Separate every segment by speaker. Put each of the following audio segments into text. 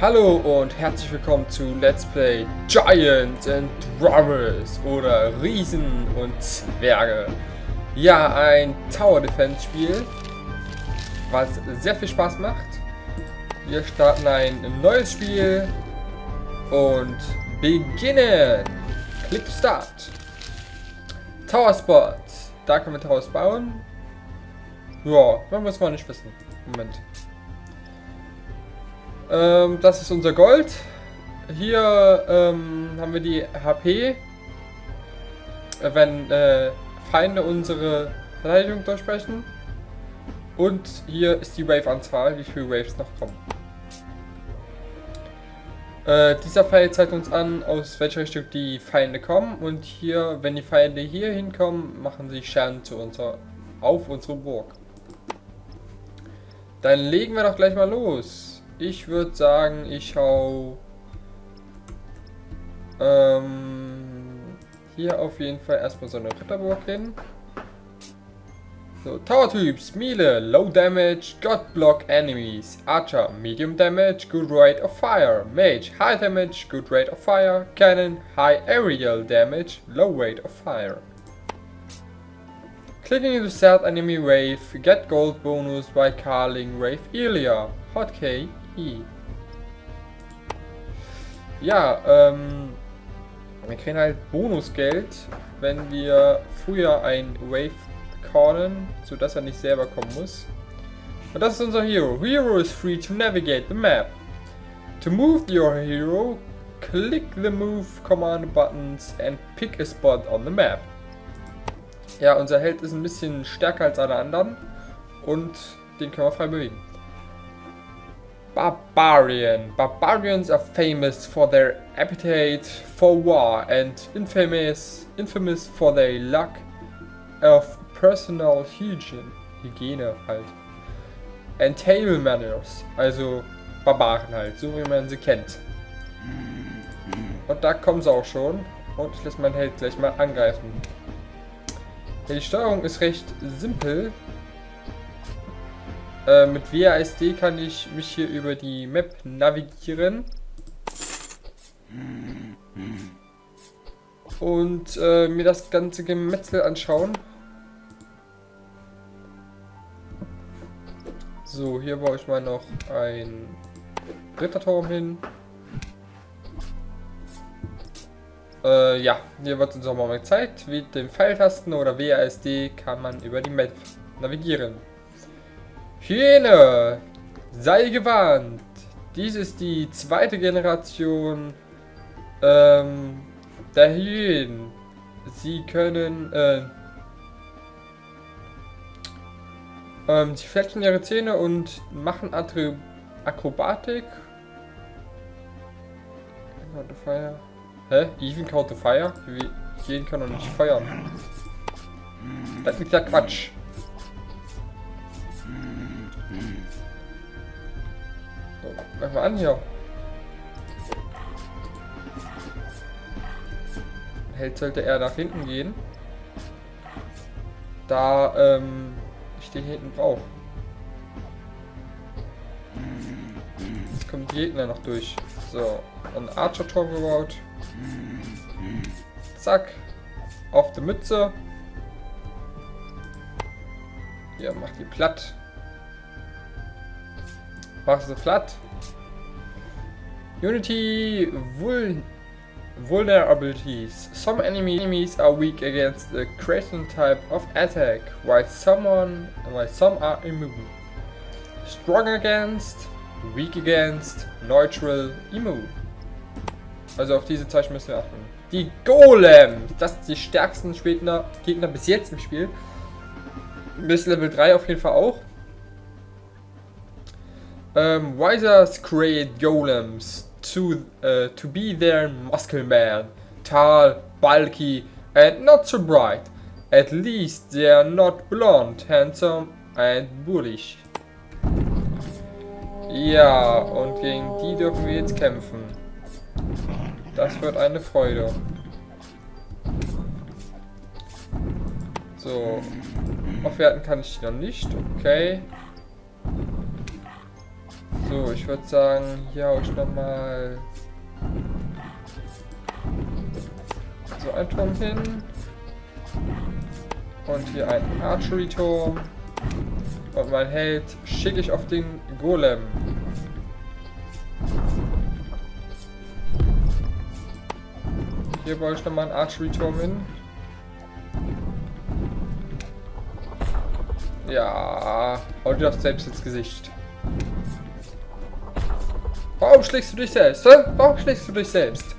Speaker 1: Hallo und herzlich willkommen zu Let's Play Giants and Drummers oder Riesen und Zwerge. Ja, ein Tower Defense Spiel, was sehr viel Spaß macht. Wir starten ein neues Spiel und beginnen. Click Start. Tower Spot. Da können wir Towers bauen. Ja, man muss mal nicht wissen. Moment. Ähm, das ist unser Gold. Hier ähm, haben wir die HP. Wenn äh, Feinde unsere Verteidigung durchbrechen. Und hier ist die Wave-Anzahl, wie viele Waves noch kommen. Äh, dieser Pfeil zeigt uns an, aus welcher Richtung die Feinde kommen. Und hier, wenn die Feinde hier hinkommen, machen sie Schaden zu unserer, auf unsere Burg. Dann legen wir doch gleich mal los. Ich würde sagen, ich hau ähm, hier auf jeden Fall erstmal so eine Ritterburg hin. So, Tower-Typs, Miele, Low Damage, God Block Enemies, Archer, Medium Damage, Good Rate of Fire, Mage, High Damage, Good Rate of Fire, Cannon, High Aerial Damage, Low Rate of Fire. Clicking to start enemy wave, get gold bonus by calling wave earlier. Hotkey E. Ja, ähm, wir kriegen halt Bonusgeld, wenn wir früher ein Wave callen, sodass er nicht selber kommen muss. Und das ist unser Hero. Hero is free to navigate the map. To move your hero, click the move command buttons and pick a spot on the map. Ja, unser Held ist ein bisschen stärker als alle anderen und den können wir frei bewegen. Barbarian. Barbarians are famous for their appetite for war and infamous, infamous for their lack of personal hygiene. Hygiene halt. And table manners. Also Barbaren halt, so wie man sie kennt. Und da kommen sie auch schon. Und ich lasse meinen Held gleich mal angreifen. Die Steuerung ist recht simpel. Äh, mit WASD kann ich mich hier über die Map navigieren. Und äh, mir das ganze Gemetzel anschauen. So, hier baue ich mal noch ein Ritterturm hin. Äh, ja, hier wird uns auch mal gezeigt, wie den Pfeiltasten oder WASD kann man über die Map navigieren. Hyäne, sei gewarnt. Dies ist die zweite Generation ähm, der Hyänen. Sie können, äh, ähm, sie flecken ihre Zähne und machen Atri Akrobatik. Fire. Hä? Even count the fire? Wir gehen können doch nicht feuern. Das ist ja Quatsch. Mach mal an hier. Held sollte er nach hinten gehen. Da ähm, ich den hinten brauche. Jetzt kommt die Gegner noch durch. So, ein Archer-Turm gebaut. Zack. Auf die Mütze. Ja, mach die platt. Mach sie platt. Unity Vul Vulnerabilities. Some enemies are weak against a certain type of attack, while someone while some are immune. Strong against, weak against, neutral, immune. Also auf diese Zeichen müssen wir achten. Die Golem! Das sind die stärksten Gegner, Gegner bis jetzt im Spiel. Bis Level 3 auf jeden Fall auch. Um, Wisers create golems to, uh, to be their muscle man. Tall, bulky and not so bright. At least they are not blonde, handsome and bullish. Ja, und gegen die dürfen wir jetzt kämpfen. Das wird eine Freude. So. Aufwerten kann ich noch nicht. Okay. So, ich würde sagen, hier hau ich nochmal so ein Turm hin. Und hier ein Archery-Turm. Und mein Held schicke ich auf den Golem. Hier baue ich nochmal einen Archery-Turm hin. Ja, hau dir doch selbst ins Gesicht. Warum schlägst du dich selbst? Hä? Warum schlägst du dich selbst?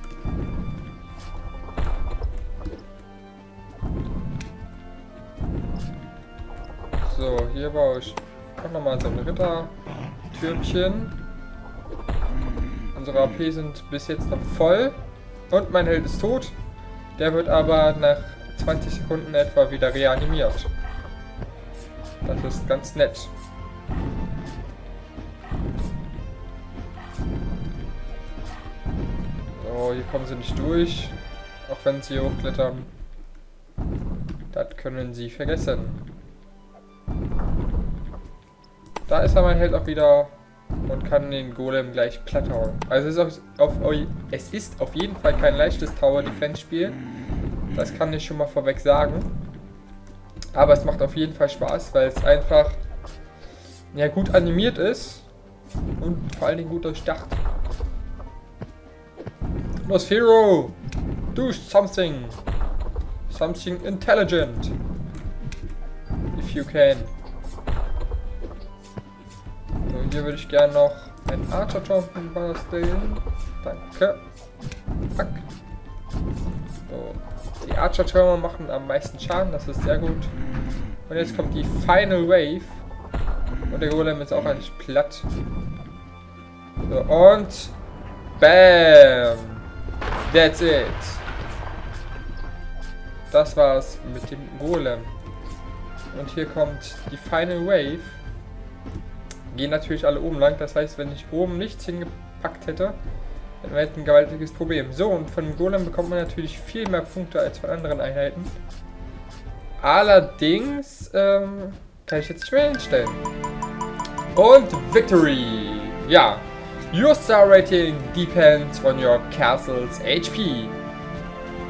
Speaker 1: So, hier baue ich auch nochmal so ein Ritter-Türmchen. Unsere AP sind bis jetzt noch voll. Und mein Held ist tot. Der wird aber nach 20 Sekunden etwa wieder reanimiert. Das ist ganz nett. Kommen sie nicht durch. Auch wenn sie hochklettern. Das können sie vergessen. Da ist er mein Held auch wieder und kann den Golem gleich platt hauen. Also es ist auf, auf, es ist auf jeden Fall kein leichtes Tower Defense Spiel. Das kann ich schon mal vorweg sagen. Aber es macht auf jeden Fall Spaß, weil es einfach ja, gut animiert ist und vor allen Dingen gut durchdacht. Los, Hero! Do something! Something intelligent! If you can. So, hier würde ich gerne noch ein Archer Jumpen basteln. Danke. Zack. So. Die Archer Türme machen am meisten Schaden, das ist sehr gut. Und jetzt kommt die Final Wave. Und der Golem ist auch eigentlich platt. So, und Bam! That's it. Das war's mit dem Golem. Und hier kommt die Final Wave. Gehen natürlich alle oben lang. Das heißt, wenn ich oben nichts hingepackt hätte, dann wäre ein gewaltiges Problem. So, und von dem Golem bekommt man natürlich viel mehr Punkte als von anderen Einheiten. Allerdings ähm, kann ich jetzt schwer hinstellen. Und Victory! Ja, Your star rating depends on your castle's HP.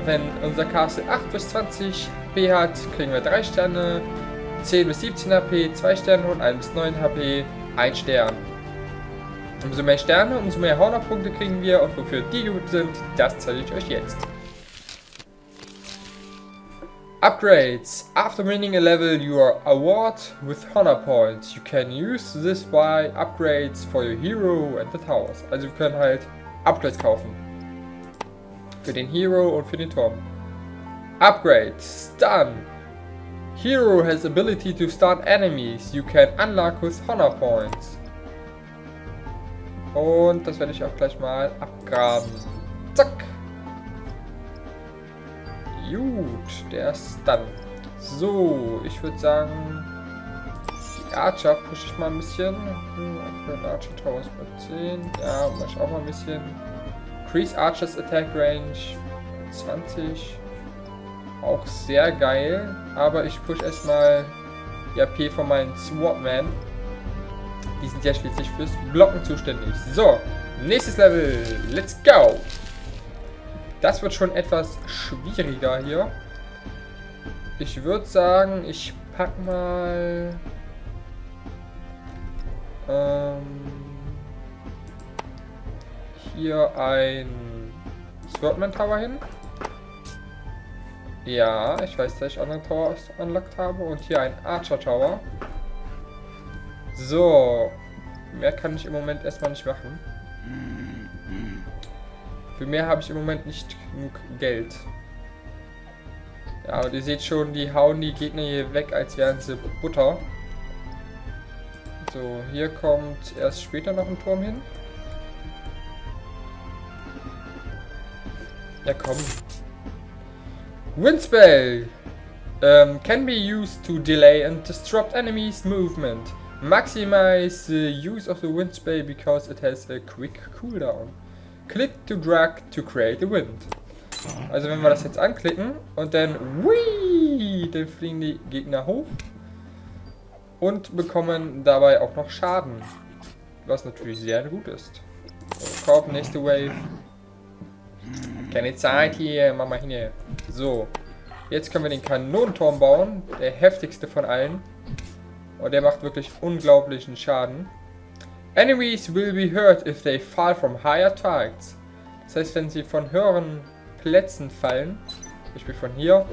Speaker 1: Wenn unser Castle 8 bis 20 HP hat, kriegen wir 3 Sterne, 10 bis 17 HP 2 Sterne und 1 bis 9 HP 1 Stern. Umso mehr Sterne, umso mehr Hornerpunkte kriegen wir und wofür die gut sind, das zeige ich euch jetzt. Upgrades. After winning a level, you are awarded with honor points. You can use this by upgrades for your hero and the towers. Also wir können halt Upgrades kaufen. Für den Hero und für den Turm. Upgrade. Stun. Hero has ability to stun enemies. You can unlock with honor points. Und das werde ich auch gleich mal abgraben. Zack. Gut, der ist dann. So, ich würde sagen, die Archer pushe ich mal ein bisschen. Hm, Archer Towers bei 10. Ja, mach ich auch mal ein bisschen. Increase Archers Attack Range 20. Auch sehr geil. Aber ich push erstmal die AP von meinen Swordman. Die sind ja schließlich fürs Blocken zuständig. So, nächstes Level. Let's go! Das wird schon etwas schwieriger hier. Ich würde sagen, ich pack mal... Ähm, hier ein Swordman Tower hin. Ja, ich weiß, dass ich andere Towers unlocked habe. Und hier ein Archer Tower. So. Mehr kann ich im Moment erstmal nicht machen. Für mehr habe ich im Moment nicht genug Geld. Ja, und ihr seht schon, die hauen die Gegner hier weg, als wären sie Butter. So, hier kommt erst später noch ein Turm hin. Ja, komm. Windspell um, can be used to delay and disrupt enemies' movement. Maximize the use of the wind spell because it has a quick cooldown. Click to drag to create a wind. Also wenn wir das jetzt anklicken und dann whee, dann fliegen die Gegner hoch und bekommen dabei auch noch Schaden. Was natürlich sehr gut ist. So, Korb, nächste Wave. Keine Zeit hier, mach mal hin. So. Jetzt können wir den Kanonenturm bauen. Der heftigste von allen. Und der macht wirklich unglaublichen Schaden. Enemies will be hurt if they fall from higher targets. Das heißt, wenn sie von höheren Plätzen fallen, zum Beispiel von hier,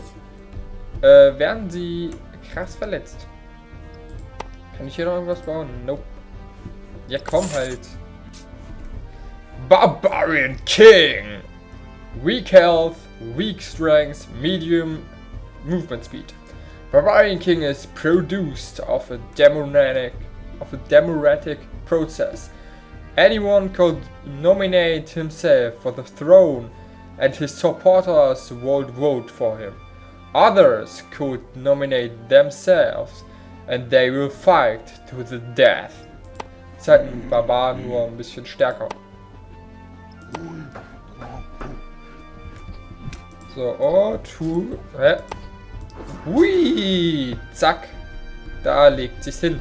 Speaker 1: äh, werden sie krass verletzt. Kann ich hier noch irgendwas bauen? Nope. Ja, komm halt. Barbarian King! Weak health, weak strength, medium movement speed. Barbarian King is produced of a democratic, of a democratic process. Anyone could nominate himself for the throne and his supporters would vote for him. Others could nominate themselves and they will fight to the death. Ist halt nur ein bisschen stärker. So, oh, tu. Hä? Hui! Zack. Da legt sich's hin.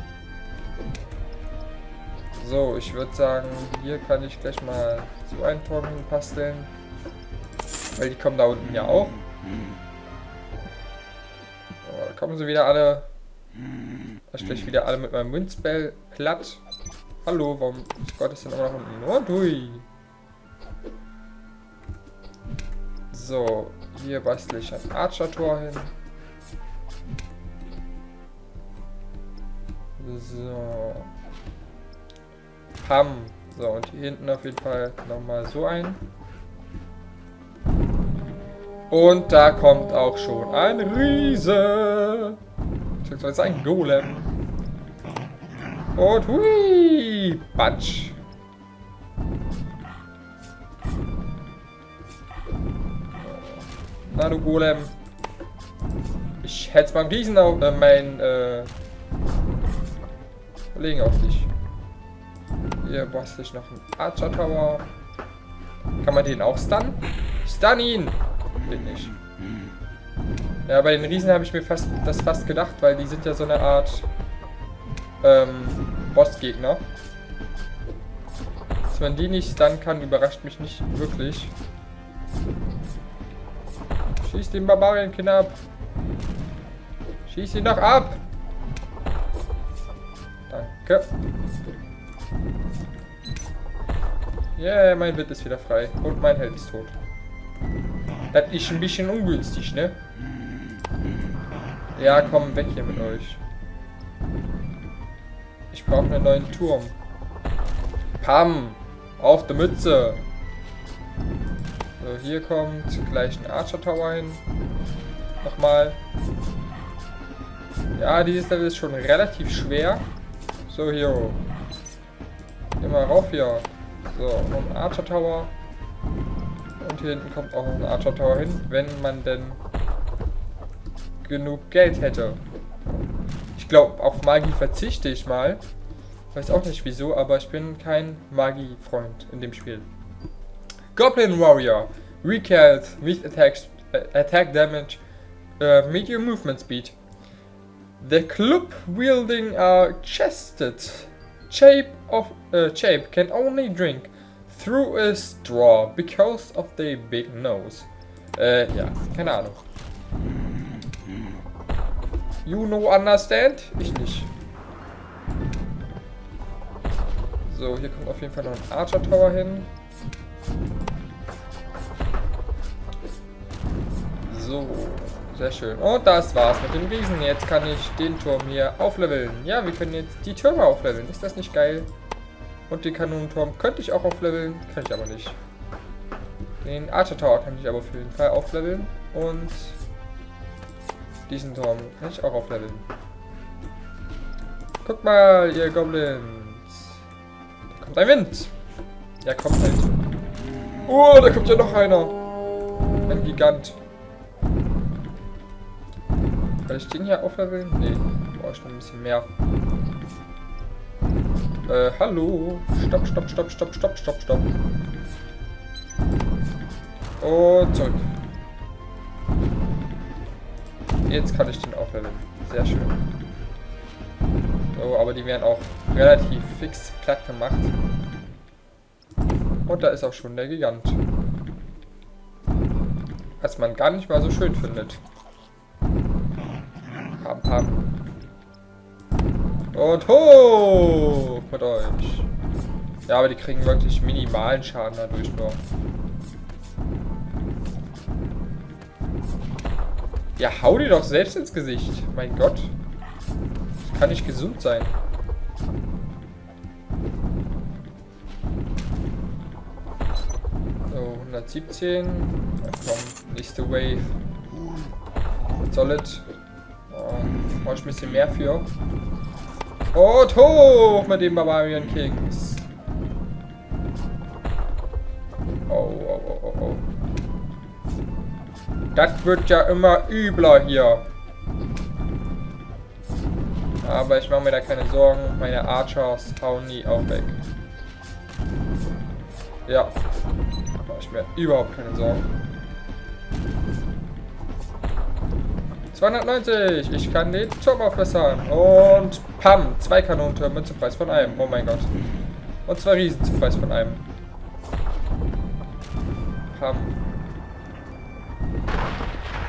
Speaker 1: So, ich würde sagen, hier kann ich gleich mal so einen Turm basteln. Weil die kommen da unten ja auch. So, da kommen sie wieder alle. Da stelle ich wieder alle mit meinem Windspell platt. Hallo, warum ist Gott ist denn immer noch unten? Und hui. So, hier bastle ich ein Archer-Tor hin. So. Pam. So, und hier hinten auf jeden Fall nochmal so ein. Und da kommt auch schon ein Riese. Beziehungsweise ein Golem. Und hui! Batsch. Na du Golem. Ich hätte beim Riesen auf äh, mein äh, Kollegen auf dich. Hier bastel ich noch einen Archer Tower. Kann man den auch stunnen? Stun ihn! Geht nicht. Ja, bei den Riesen habe ich mir fast das fast gedacht, weil die sind ja so eine Art ähm, Bossgegner. Dass man die nicht stunnen kann, überrascht mich nicht wirklich. Schieß den Barbarian ab. Schieß ihn doch ab. Danke. Yeah, mein Wirt ist wieder frei. Und mein Held ist tot. Das ist ein bisschen ungünstig, ne? Ja, komm, weg hier mit euch. Ich brauche einen neuen Turm. Pam! Auf der Mütze! So, hier kommt gleich ein Archer Tower hin. Nochmal. Ja, dieses Level ist schon relativ schwer. So, hier. Immer rauf hier. So, noch ein Archer Tower. Und hier hinten kommt auch noch ein Archer Tower hin, wenn man denn genug Geld hätte. Ich glaube, auf Magie verzichte ich mal. Weiß auch nicht wieso, aber ich bin kein Magie-Freund in dem Spiel. Goblin Warrior. Health, weak attacks, attack damage, uh, medium movement speed. The club wielding a chested shape of uh, shape can only drink through a straw because of the big nose. Äh, ja, keine Ahnung. You know understand? Ich nicht. So, hier kommt auf jeden Fall noch ein Archer Tower hin. So, sehr schön. Und das war's mit dem Riesen. Jetzt kann ich den Turm hier aufleveln. Ja, wir können jetzt die Türme aufleveln. Ist das nicht geil? Und den Kanonenturm könnte ich auch aufleveln. Kann ich aber nicht. Den Archer Tower kann ich aber auf jeden Fall aufleveln. Und diesen Turm kann ich auch aufleveln. Guck mal, ihr Goblins. Da kommt ein Wind. Ja, kommt halt. Oh, da kommt ja noch einer. Ein Gigant. Kann ich den hier aufleveln? Nee, brauche ich noch ein bisschen mehr. Äh, hallo. Stopp, stopp, stopp, stopp, stopp, stopp, stopp. Und zurück. Jetzt kann ich den aufleveln. Sehr schön. So, aber die werden auch relativ fix platt gemacht. Und da ist auch schon der Gigant. Was man gar nicht mal so schön findet. Pam. Und hoch mit euch. Ja, aber die kriegen wirklich minimalen Schaden dadurch nur. Ja, hau dir doch selbst ins Gesicht. Mein Gott. Das kann nicht gesund sein. So, 117. Ja, komm, nächste Wave. Solid. Oh, brauche ich ein bisschen mehr für. Und hoch mit den Barbarian Kings. Oh, oh, oh, oh, oh. Das wird ja immer übler hier. Aber ich mache mir da keine Sorgen. Meine Archers hauen nie auch weg. Ja. Mache ich mir überhaupt keine Sorgen. 290. Ich kann den Turm aufbessern. Und pam. Zwei Kanonentürme zum Preis von einem. Oh mein Gott. Und zwei Riesen zum Preis von einem. Pam.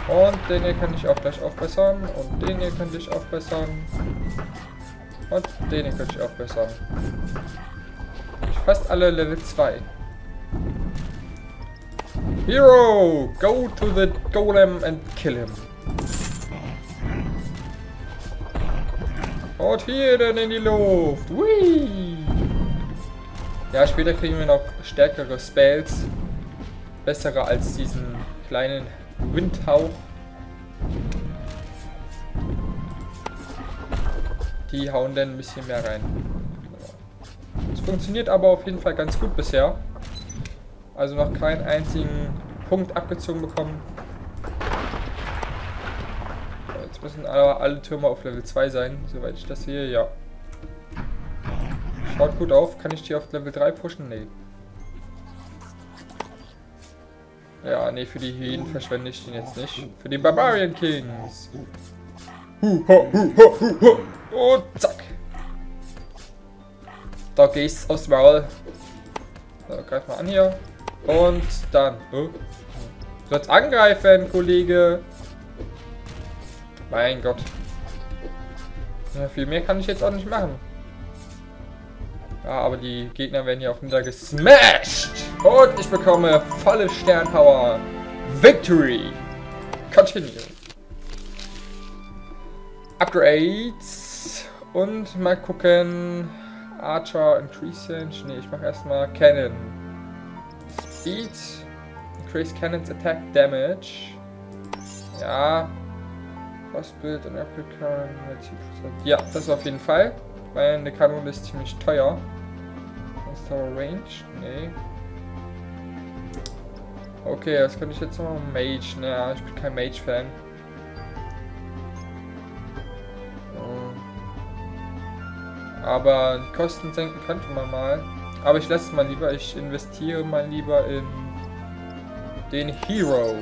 Speaker 1: Und den hier kann ich auch gleich aufbessern. Und den hier könnte ich aufbessern. Und den hier könnte ich aufbessern. Ich fast alle Level 2. Hero! Go to the golem and kill him. Und hier dann in die Luft. Whee! Ja, später kriegen wir noch stärkere Spells. Bessere als diesen kleinen Windhauch. Die hauen dann ein bisschen mehr rein. Es funktioniert aber auf jeden Fall ganz gut bisher. Also noch keinen einzigen Punkt abgezogen bekommen. Jetzt müssen aber alle Türme auf Level 2 sein, soweit ich das sehe, ja. Schaut gut auf, kann ich die auf Level 3 pushen? Nee. Ja, nee, für die Hyänen verschwende ich den jetzt nicht. Für die Barbarian Kings. Hu, ho, hu, ho, ho. Und zack. Da gehst aus Maul. So, greif mal an hier. Und dann. Oh. Sollst angreifen, Kollege. Mein Gott. Ja, viel mehr kann ich jetzt auch nicht machen. Ja, aber die Gegner werden hier auch niedergesmashed. Und ich bekomme volle Sternpower. Victory. Continue. Upgrades. Und mal gucken. Archer Increase Range. Ne, ich mache erstmal Cannon. Speed. Increase Cannon's Attack Damage. Ja, Crossbuild und Replica. Ja, das auf jeden Fall. Weil eine Kanone ist ziemlich teuer. Tower Range? Nee. Okay, das könnte ich jetzt noch Mage. Naja, ich bin kein Mage-Fan. Aber Kosten senken könnte man mal. Aber ich lasse es mal lieber. Ich investiere mal lieber in den Hero.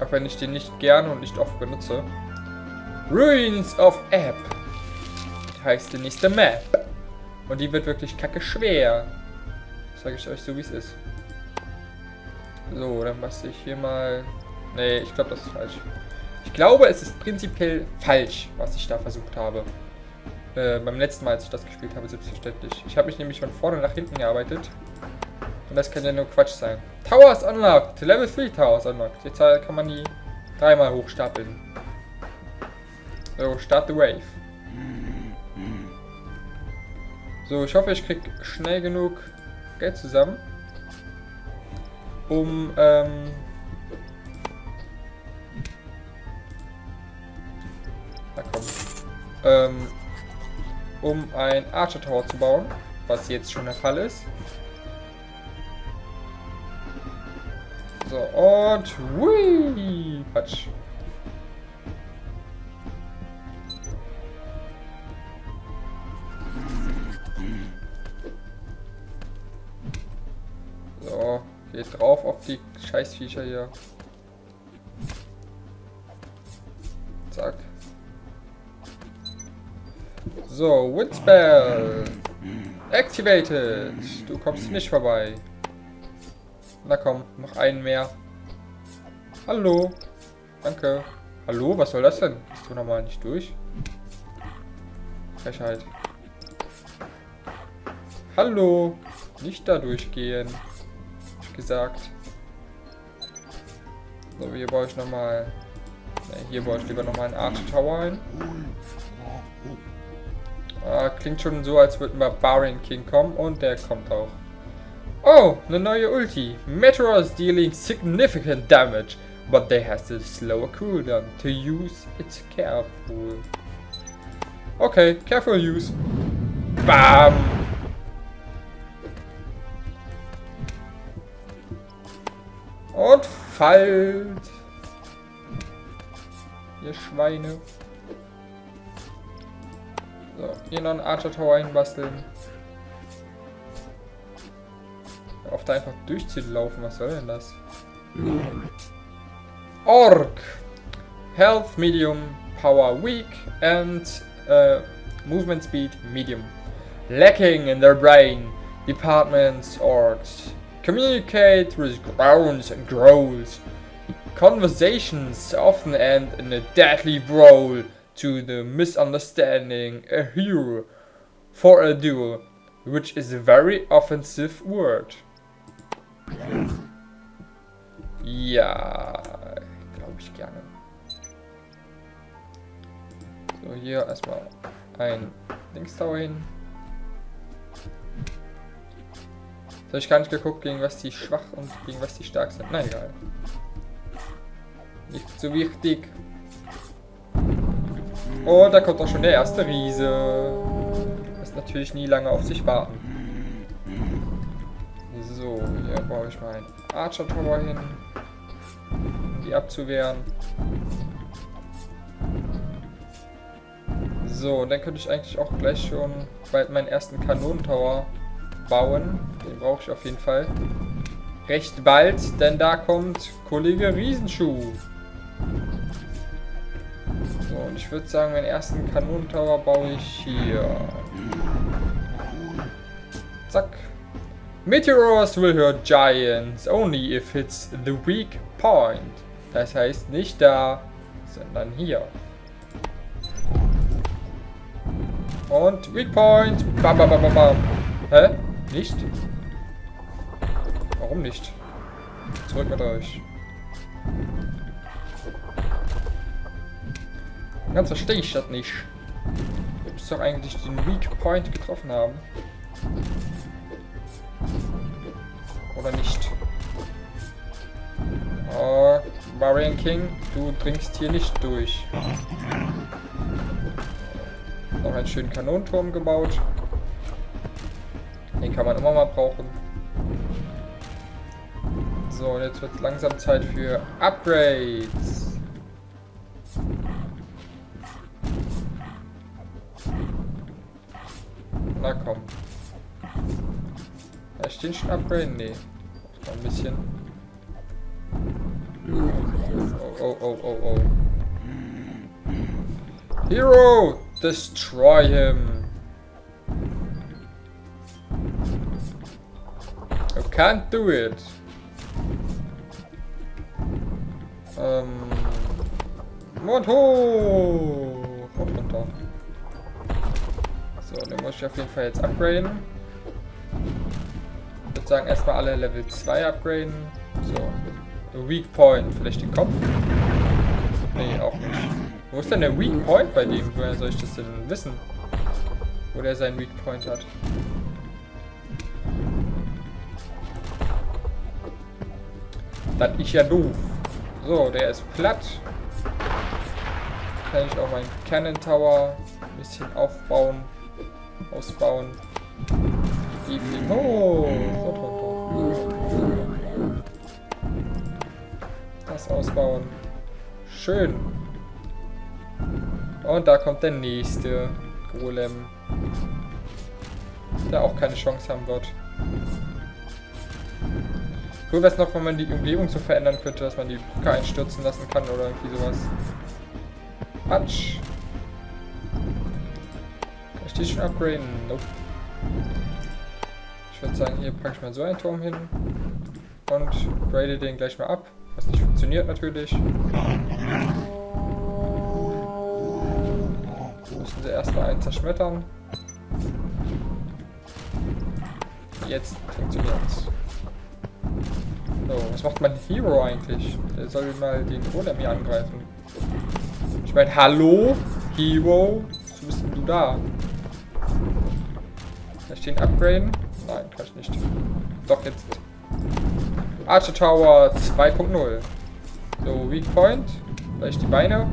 Speaker 1: Auch wenn ich den nicht gerne und nicht oft benutze. Ruins of App. Heißt die nächste Map. Und die wird wirklich kacke schwer. Sage ich euch so, wie es ist. So, dann bastel ich hier mal... Nee, ich glaube, das ist falsch. Ich glaube, es ist prinzipiell falsch, was ich da versucht habe. Äh, beim letzten Mal, als ich das gespielt habe, selbstverständlich. Ich habe mich nämlich von vorne nach hinten gearbeitet. Und das kann ja nur Quatsch sein. Towers unlocked. Level 3 Towers unlocked. Jetzt kann man die dreimal hochstapeln. So, start the wave. So, ich hoffe, ich krieg schnell genug Geld zusammen, um, ähm, na komm, ähm, um ein Archer Tower zu bauen, was jetzt schon der Fall ist. So, und, hui, Quatsch. Geht drauf auf die Scheißviecher hier. Zack. So, Windspell. Activated. Du kommst nicht vorbei. Na komm, noch einen mehr. Hallo. Danke. Hallo, was soll das denn? Gehst du nochmal nicht durch? Frechheit. Hallo. Nicht da durchgehen. Hab ich gesagt. So, hier baue ich nochmal... Ne, hier baue ich lieber nochmal einen Arch Tower ein. Ah, klingt schon so, als würde ein Barbarian King kommen und der kommt auch. Oh, eine neue Ulti. Meteors dealing significant damage, but they has a slower cooldown. To use it careful. Okay, careful use. Bam! Und fallt. Ihr Schweine. So, hier noch einen Archer Tower hinbasteln. Auf da einfach was soll denn das? Ork! Health medium, power weak and uh, movement speed medium. Lacking in their brain, departments orcs. Communicate with groans and growls. Conversations often end in a deadly brawl to the misunderstanding a hero for a duel, which is a very offensive word. Ja, glaube ich gerne. So, hier erstmal ein Linkstower hin. So, ich gar nicht geguckt, gegen was die schwach und gegen was die stark sind. Nein, egal. Nicht so wichtig. Und da kommt auch schon der erste Riese. Lässt natürlich nie lange auf sich warten. So, hier baue ich mal einen Archer Tower hin. Um die abzuwehren. So, dann könnte ich eigentlich auch gleich schon bald meinen ersten Kanonentower bauen. Den brauche ich auf jeden Fall. Recht bald, denn da kommt Kollege Riesenschuh. So, und ich würde sagen, meinen ersten Kanonentower baue ich hier. Zack. Meteors will hurt giants only if it's the weak point. Das heißt nicht da, sondern hier. Und Weak Point. Bam, bam, bam, bam, bam. Hä? Nicht? Warum nicht? Zurück mit euch. Ganz verstehe ich das nicht. Ihr müsst doch eigentlich den Weak Point getroffen haben. Oder nicht? Oh, Barbarian King, du dringst hier nicht durch. Noch einen schönen Kanonenturm gebaut. Den kann man immer mal brauchen. So, und jetzt wird langsam Zeit für Upgrades. Na komm. Da stehen schon Upgrade? Nee. Ein bisschen. Oh, oh, oh, oh, oh. Hero! Destroy him! You can't do it! Ähm... Mond hoch! Und runter. So, den muss ich auf jeden Fall jetzt upgraden. Würde sagen, erstmal alle Level 2 upgraden. So. Weak Point, vielleicht den Kopf? Nee, auch nicht. Wo ist denn der Weak Point bei dem? Woher soll ich das denn wissen? Wo der seinen Weak Point hat. Das ist ja doof. So, der ist platt. Kann ich auch meinen Cannon Tower ein bisschen aufbauen ausbauen. Hoch. Das ausbauen. Schön. Und da kommt der nächste Golem. Der auch keine Chance haben wird. Cool wäre es noch, wenn man die Umgebung so verändern könnte, dass man die Brücke einstürzen lassen kann oder irgendwie sowas. Quatsch. die schon upgraden? Nope. Ich würde sagen, hier packe ich mal so einen Turm hin. Und grade den gleich mal ab. Was nicht funktioniert natürlich. Müssen sie erstmal einen zerschmettern. Jetzt funktioniert's. So, was macht mein Hero eigentlich? Der soll mal den Golem hier angreifen. Ich meine, hallo? Hero? Was bist denn du da? Kann ich den upgraden? Nein, kann ich nicht. Doch, jetzt. Archer Tower 2.0. So, Weak Point. Vielleicht die Beine.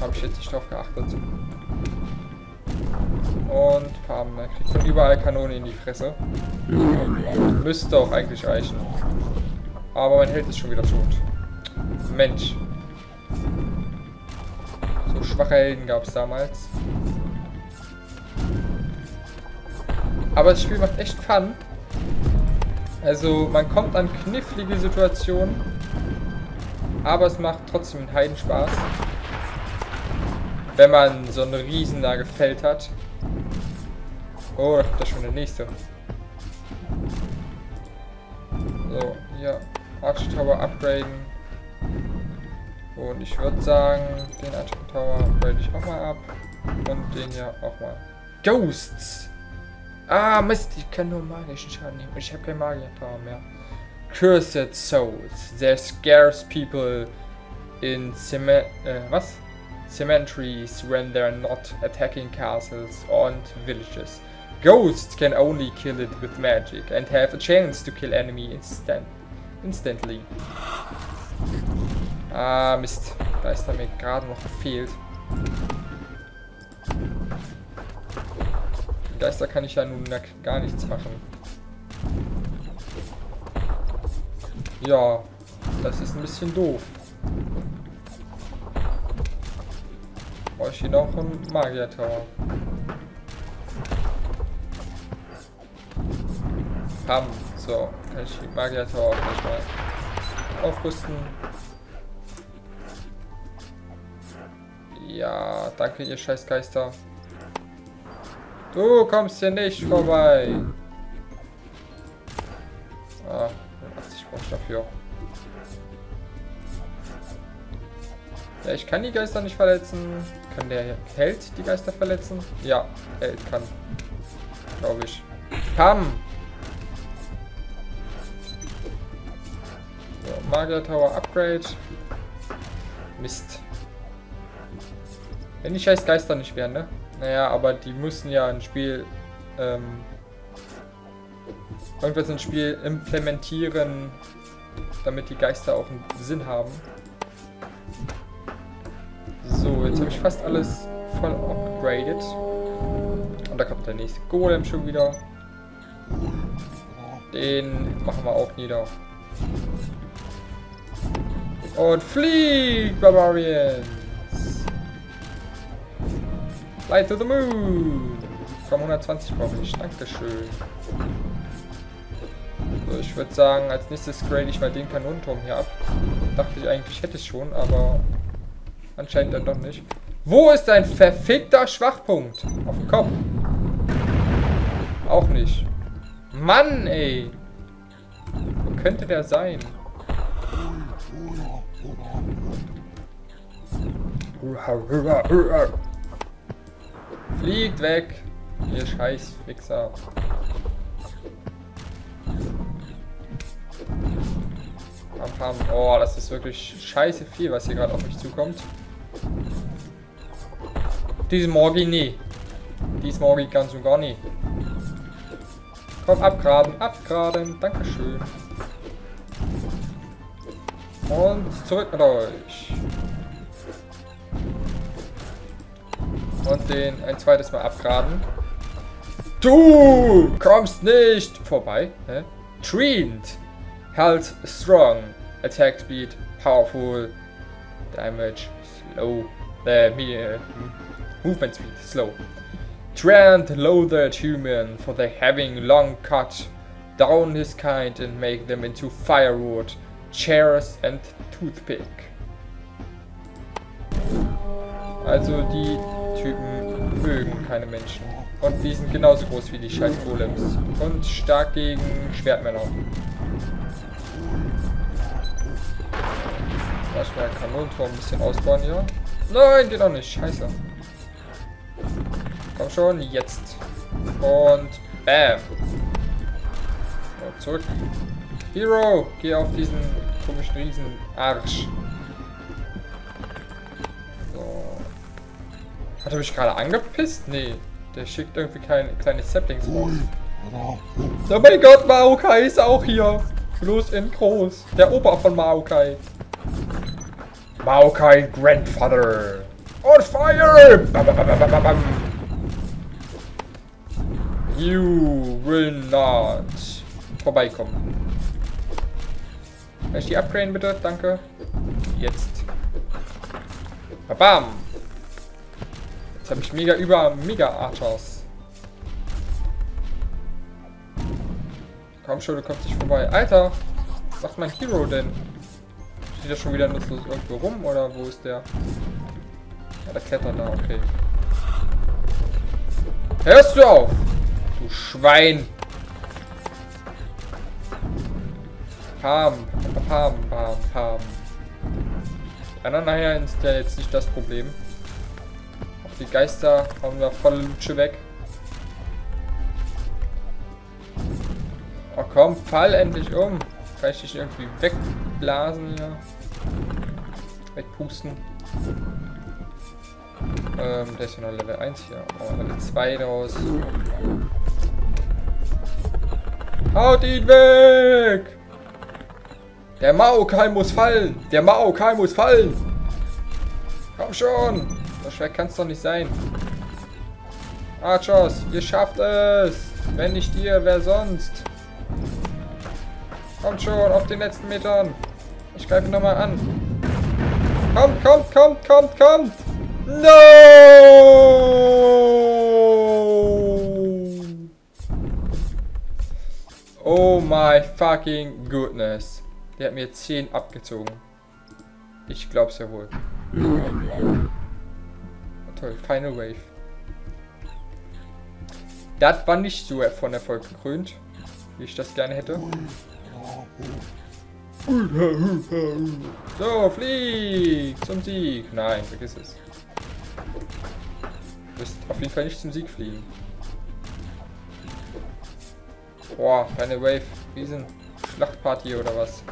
Speaker 1: Habe ich jetzt nicht drauf geachtet. Und Pam, er kriegt von überall Kanone in die Fresse. Müsste auch eigentlich reichen. Aber mein Held ist schon wieder tot. Mensch. So schwache Helden gab es damals. Aber das Spiel macht echt Fun. Also man kommt an knifflige Situationen. Aber es macht trotzdem einen Heidenspaß. Wenn man so eine Riesen da gefällt hat. Oh, da kommt da schon der nächste. So, hier. Arch Tower upgraden. Und ich würde sagen, den Arch Tower upgrade ich auch mal ab. Und den hier auch mal. Ghosts! Ah, Mist, ich kann nur magischen Schaden nehmen. Ich habe kein Magier-Tower mehr. Cursed Souls. There scares people in cement... Äh, was? Cemeteries when they're not attacking castles and villages. Ghosts can only kill it with magic and have a chance to kill enemy instant instantly. Ah, Mist. Da ist er mir gerade noch gefehlt. Geister kann ich ja nun gar nichts machen. Ja, das ist ein bisschen doof. Brauche ich hier noch einen Magier-Tower. Haben. So, kann ich die Magier-Tower auch gleich mal aufrüsten. Ja, danke ihr Scheißgeister. Du kommst hier nicht vorbei. Ah, 80 brauche ich dafür. Ja, ich kann die Geister nicht verletzen. Kann der Held die Geister verletzen? Ja, Held kann. Glaube ich. Pam! So, Magier Tower Upgrade. Mist. Wenn die scheiß Geister nicht wären, ne? Naja, aber die müssen ja ein Spiel, ähm, irgendwas ins Spiel implementieren, damit die Geister auch einen Sinn haben. So, jetzt habe ich fast alles voll upgraded. Und da kommt der nächste Golem schon wieder. Den machen wir auch nieder. Und fliegt, Barbarians! Fly to the moon! Komm, 120 brauche ich. Dankeschön. So, ich würde sagen, als nächstes grade ich mal den Kanonenturm hier ab. Dachte ich eigentlich, hätte es schon, aber anscheinend dann doch nicht. Wo ist dein verfickter Schwachpunkt? Auf dem Kopf. Auch nicht. Mann, ey. Wo könnte der sein? Fliegt weg! Ihr scheiß Fixer. Oh, das ist wirklich scheiße viel, was hier gerade auf mich zukommt. Diesen Morgi nie. Dies Morgi ganz und gar nie. Komm, abgraben, abgraben. Dankeschön. Und zurück mit euch. Und den ein zweites Mal abgraben. Du kommst nicht vorbei. Hä? Trained. Health strong. Attack speed powerful. Damage slow. Äh, uh, movement speed slow. Trend loathered human for the having long cut down his kind and make them into firewood, chairs and toothpick. Also die mögen keine Menschen. Und die sind genauso groß wie die scheiß Golems. Und stark gegen Schwertmänner. Lass mal Kanonenturm ein bisschen ausbauen hier. Nein, geht auch nicht. Scheiße. Komm schon, jetzt. Und bam. So, zurück. Hero, geh auf diesen komischen Riesenarsch. Hat er mich gerade angepisst? Nee. Der schickt irgendwie keine kleine Saplings raus. Oh mein Gott, Maokai ist auch hier. Bloß in groß. Der Opa von Maokai. Maokai Grandfather. On fire! Bam, bam, bam, bam, bam. You will not vorbeikommen. Kann ich die upgraden bitte? Danke. Jetzt. Bam! Jetzt habe ich mega über Mega Archers. Komm schon, du kommst nicht vorbei. Alter! Was macht mein Hero denn? Steht er schon wieder nutzlos irgendwo rum oder wo ist der? Ja, der klettert da, okay. Hörst du auf! Du Schwein! Pam, pam, pam, pam. Die anderen nachher ist ja jetzt nicht das Problem. Die Geister hauen wir voll Lutsche weg. Oh komm, fall endlich um. Kann ich dich irgendwie wegblasen hier? Wegpusten. Ähm, der ist ja noch Level 1 hier. Oh, Level 2 raus. Haut ihn weg! Der Maokai muss fallen! Der Maokai muss fallen! Komm schon! So schwer kann es doch nicht sein. Archers, ihr schafft es! Wenn nicht ihr, wer sonst? Kommt schon, auf den letzten Metern. Ich greife nochmal an. Kommt, kommt, kommt, kommt, kommt! No! Oh my fucking goodness. Der hat mir 10 abgezogen. Ich glaub's ja wohl. Toll, Final Wave. Das war nicht so von Erfolg gekrönt, wie ich das gerne hätte. So, flieg zum Sieg. Nein, vergiss es. Du wirst auf jeden Fall nicht zum Sieg fliegen. Boah, eine Wave. Riesen Schlachtparty oder was?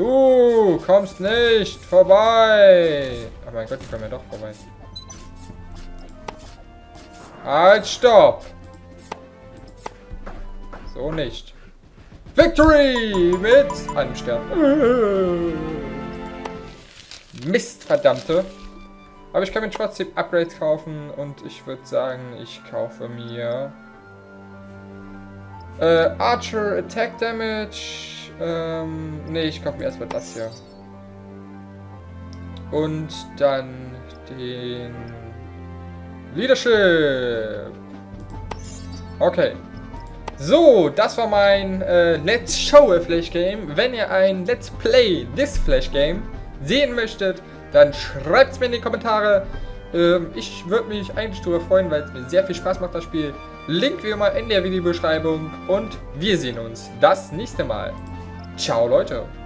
Speaker 1: Du kommst nicht vorbei. Oh mein Gott, die kommen ja doch vorbei. Halt, stopp. So nicht. Victory mit einem Stern. Mist, verdammte. Aber ich kann mir trotzdem Upgrades kaufen und ich würde sagen, ich kaufe mir äh, Archer Attack Damage. Ähm, nee, ich kaufe mir erstmal das hier. Und dann den Leadership. Okay. So, das war mein äh, Let's Show a Flash Game. Wenn ihr ein Let's Play this Flash Game sehen möchtet, dann schreibt es mir in die Kommentare. Ähm, ich würde mich eigentlich darüber freuen, weil es mir sehr viel Spaß macht, das Spiel. Link wie immer in der Videobeschreibung und wir sehen uns das nächste Mal. Ciao, Leute.